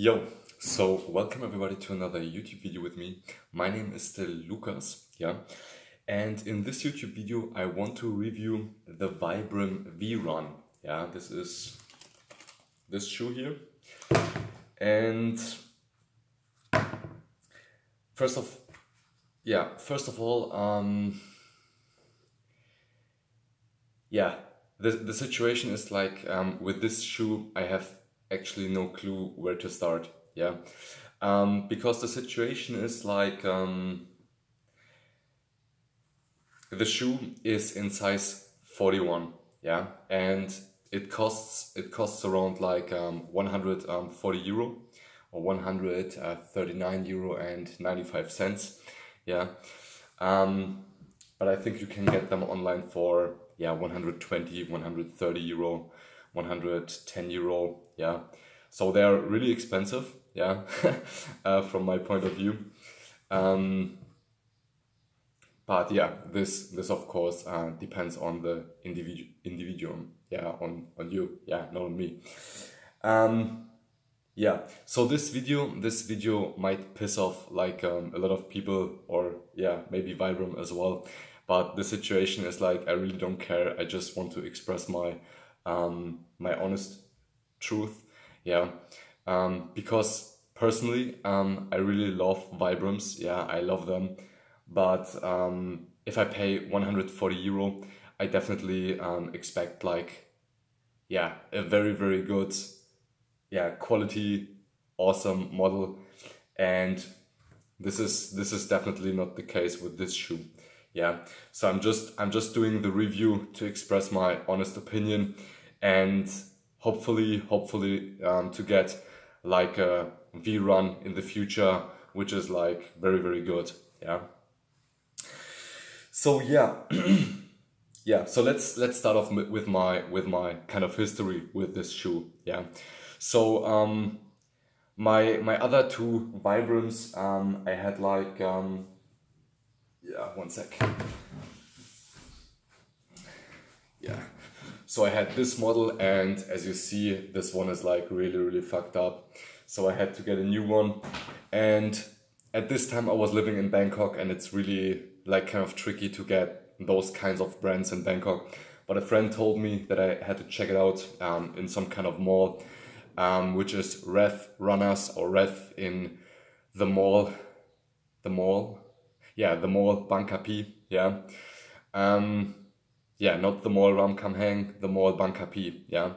Yo, so welcome everybody to another YouTube video with me. My name is still Lukas, yeah. And in this YouTube video, I want to review the Vibram V-Run. Yeah, this is this shoe here. And first of, yeah, first of all, um, yeah, the, the situation is like um, with this shoe, I have actually no clue where to start. Yeah, um, because the situation is like um, the shoe is in size 41. Yeah, and it costs it costs around like um, 140 euro or 139 euro and 95 cents. Yeah, um, but I think you can get them online for yeah 120, 130 euro, 110 euro yeah. So they're really expensive yeah uh, from my point of view. Um, but yeah this this of course uh, depends on the individual individual yeah on on you yeah not on me. Um, yeah so this video this video might piss off like um, a lot of people or yeah maybe Vibram as well. But the situation is like I really don't care. I just want to express my um, my honest truth yeah. Um, because personally um, I really love Vibrams yeah I love them. But um, if I pay 140 euro I definitely um, expect like yeah a very very good yeah quality awesome model. And this is this is definitely not the case with this shoe yeah. So i'm just i'm just doing the review to express my honest opinion and hopefully, hopefully um, to get like a V-Run in the future, which is like very, very good. Yeah. So yeah, yeah. So let's let's start off with my with my kind of history with this shoe. Yeah. So um, my my other two Vibrams, um, I had like um, yeah. One sec. Yeah. So I had this model and as you see, this one is like really, really fucked up. So I had to get a new one. And at this time I was living in Bangkok and it's really like kind of tricky to get those kinds of brands in Bangkok. But a friend told me that I had to check it out um, in some kind of mall, um, which is Rev Runners or Rev in the mall, the mall, yeah, the mall Bang Kapi, yeah. Um, yeah, not the mall Ramkhamhaeng, the mall Bang Kapi, yeah.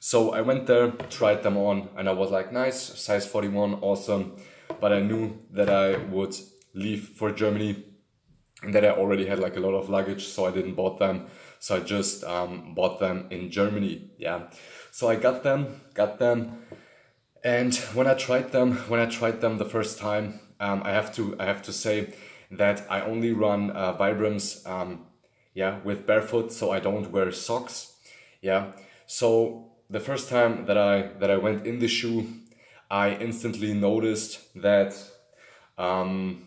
So I went there, tried them on, and I was like, nice, size 41, awesome. But I knew that I would leave for Germany and that I already had like a lot of luggage, so I didn't bought them. So I just um, bought them in Germany, yeah. So I got them, got them, and when I tried them, when I tried them the first time, um, I have to I have to say that I only run uh, Vibrams um, yeah, with barefoot, so I don't wear socks. Yeah, so the first time that I that I went in the shoe, I instantly noticed that. Um,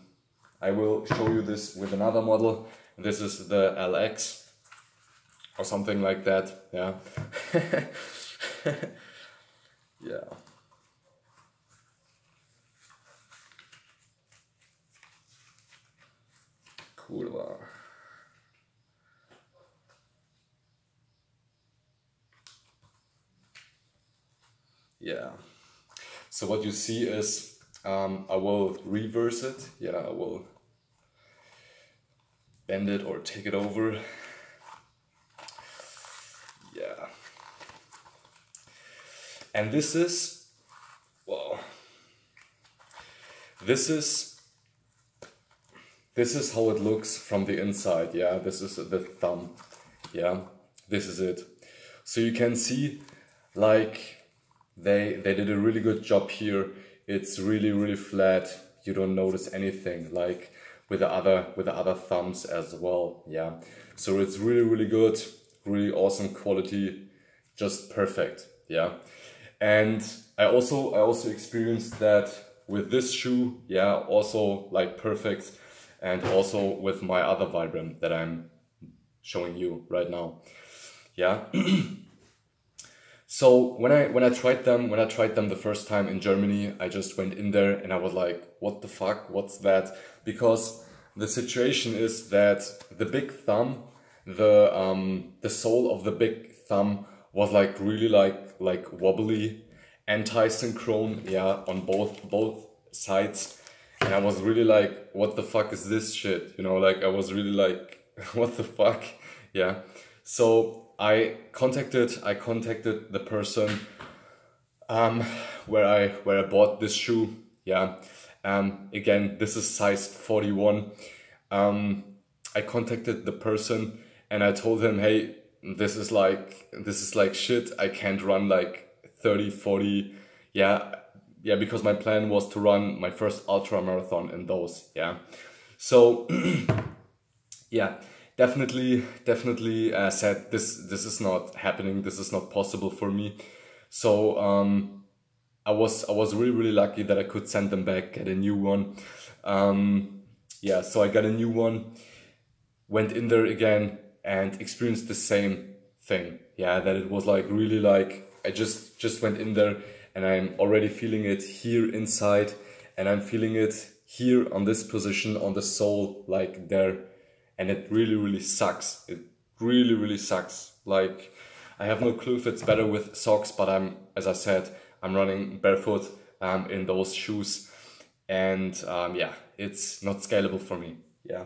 I will show you this with another model. This is the LX or something like that. Yeah. yeah. Cool. Yeah. So what you see is um, I will reverse it. Yeah I will bend it or take it over. Yeah. And this is well this is this is how it looks from the inside. Yeah this is the thumb. Yeah this is it. So you can see like they they did a really good job here. It's really really flat. You don't notice anything like with the other with the other thumbs as well yeah. So it's really really good. Really awesome quality. Just perfect yeah. And i also i also experienced that with this shoe yeah also like perfect. And also with my other vibram that i'm showing you right now yeah So when I when I tried them when I tried them the first time in Germany, I just went in there and I was like, what the fuck? What's that? Because the situation is that the big thumb, the um the sole of the big thumb was like really like like wobbly, anti-synchrone, yeah, on both both sides. And I was really like, what the fuck is this shit? You know, like I was really like, what the fuck? Yeah. So I contacted I contacted the person um, where I where I bought this shoe. Yeah. Um, again, this is size 41. Um, I contacted the person and I told him, hey, this is like this is like shit. I can't run like 30, 40. Yeah, yeah, because my plan was to run my first ultra marathon in those. Yeah. So yeah definitely definitely uh, said this this is not happening this is not possible for me. So um, I was I was really really lucky that I could send them back get a new one. Um, yeah so I got a new one went in there again and experienced the same thing. Yeah that it was like really like I just just went in there and I'm already feeling it here inside and I'm feeling it here on this position on the sole like there and it really really sucks. It really really sucks. Like i have no clue if it's better with socks but i'm as i said i'm running barefoot um, in those shoes. And um, yeah it's not scalable for me. Yeah.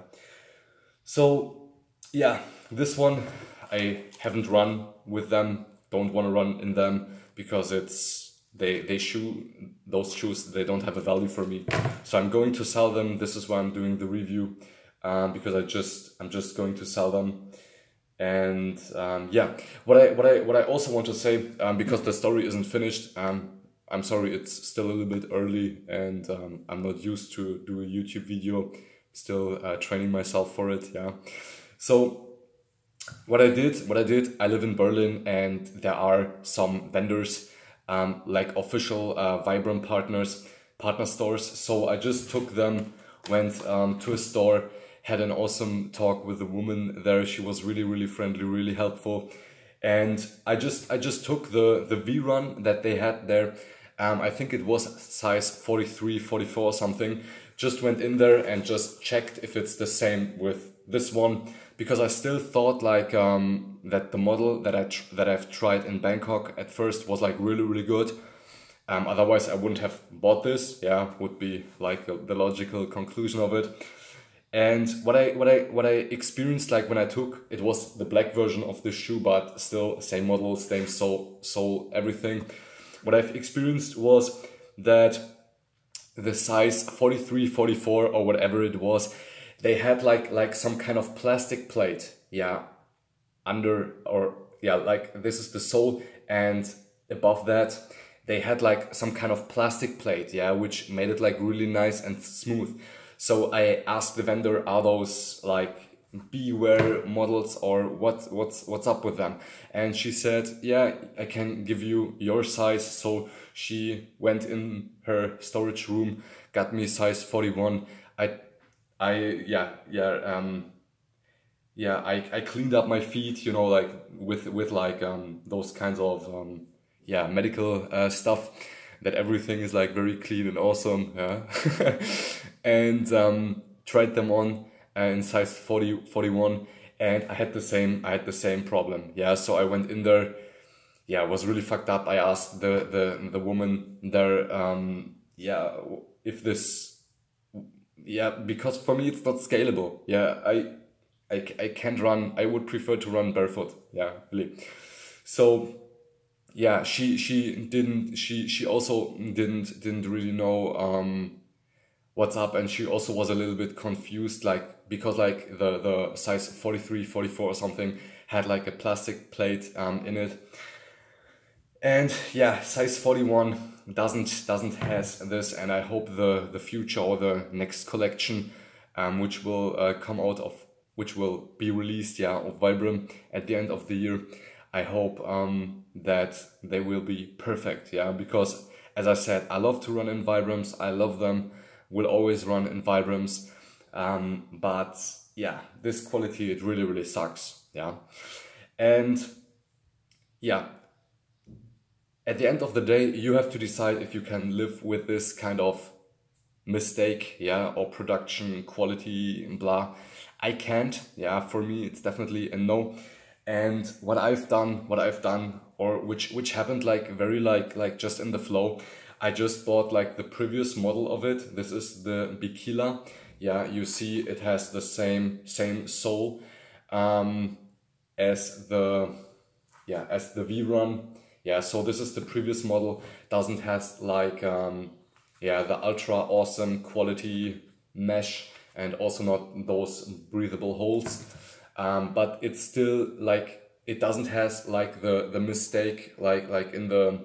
So yeah this one i haven't run with them. Don't want to run in them because it's they they shoe those shoes they don't have a value for me. So i'm going to sell them. This is why i'm doing the review um, because I just I'm just going to sell them. And um, yeah, what I what I what I also want to say um, because the story isn't finished. Um, I'm sorry, it's still a little bit early, and um, I'm not used to do a YouTube video. Still uh, training myself for it. Yeah, so what I did, what I did, I live in Berlin, and there are some vendors um, like official uh, Vibram partners, partner stores. So I just took them, went to a store, had an awesome talk with the woman there. She was really, really friendly, really helpful. And I just I just took the, the V-Run that they had there. Um, I think it was size 43, 44 something. Just went in there and just checked if it's the same with this one because I still thought like um, that the model that I that I've tried in Bangkok at first was like really really good. Um, otherwise, I wouldn't have bought this. Yeah, would be like the logical conclusion of it. And what I what I what I experienced like when I took it was the black version of the shoe, but still same model, same sole, sole, everything. What I've experienced was that the size 43, 44 or whatever it was, they had like like some kind of plastic plate, yeah, under or yeah, like this is the sole and above that they had like some kind of plastic plate, yeah, which made it like really nice and smooth. So I asked the vendor, are those like Beware models or what what's what's up with them? And she said, yeah, I can give you your size. So she went in her storage room, got me size 41. I I yeah, yeah, um yeah, I, I cleaned up my feet, you know, like with with like um those kinds of um yeah, medical uh, stuff that everything is like very clean and awesome. Yeah. and um, tried them on uh, in size 40, 41 and I had the same I had the same problem. Yeah, so I went in there. Yeah, was really fucked up. I asked the the the woman there. Um, yeah, if this. Yeah, because for me it's not scalable. Yeah, I, I I can't run. I would prefer to run barefoot. Yeah, really. So yeah, she she didn't she she also didn't didn't really know um, what's up, and she also was a little bit confused, like because like the the size 43, 44 or something had like a plastic plate um, in it, and yeah, size forty one doesn't doesn't has this, and I hope the the future or the next collection, um, which will uh, come out of which will be released, yeah, of Vibram at the end of the year. I hope um, that they will be perfect. Yeah, because as I said, I love to run in Vibrams. I love them. Will always run in Vibrams. Um, but yeah, this quality it really really sucks. Yeah, and yeah, at the end of the day, you have to decide if you can live with this kind of mistake, yeah, or production quality blah. I can't, yeah, for me, it's definitely a no. And what I've done, what I've done, or which, which happened like very like, like just in the flow, I just bought like the previous model of it. This is the Bikila. Yeah, you see it has the same, same sole, um, as the, yeah, as the V-Run yeah so this is the previous model doesn't has like um, yeah the ultra awesome quality mesh and also not those breathable holes um, but it's still like it doesn't has like the the mistake like like in the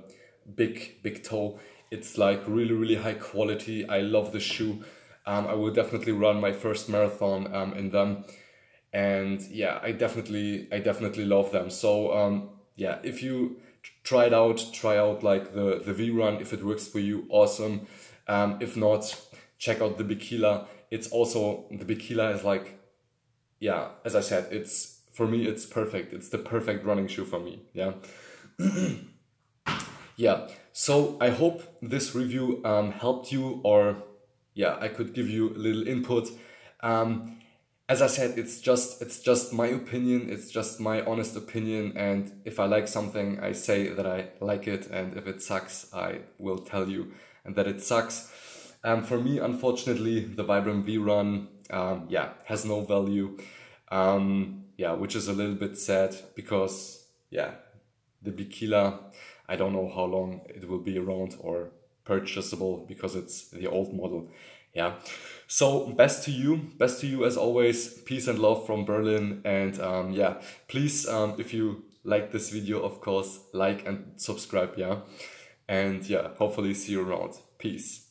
big big toe it's like really really high quality i love the shoe um, i will definitely run my first marathon um, in them and yeah i definitely i definitely love them so um, yeah if you try it out, try out like the, the V-Run. If it works for you, awesome. Um, if not, check out the Bikila. It's also, the Bikila is like, yeah, as I said, it's, for me, it's perfect. It's the perfect running shoe for me, yeah. yeah, so I hope this review um, helped you or, yeah, I could give you a little input. Um, as I said, it's just it's just my opinion. It's just my honest opinion. And if I like something, I say that I like it. And if it sucks, I will tell you and that it sucks. Um, for me, unfortunately, the Vibram V Run, um, yeah, has no value. Um, yeah, which is a little bit sad because yeah, the Bikila, I don't know how long it will be around or purchasable because it's the old model. Yeah. So best to you. Best to you as always. Peace and love from berlin. And um, yeah please um, if you like this video of course like and subscribe yeah. And yeah hopefully see you around. Peace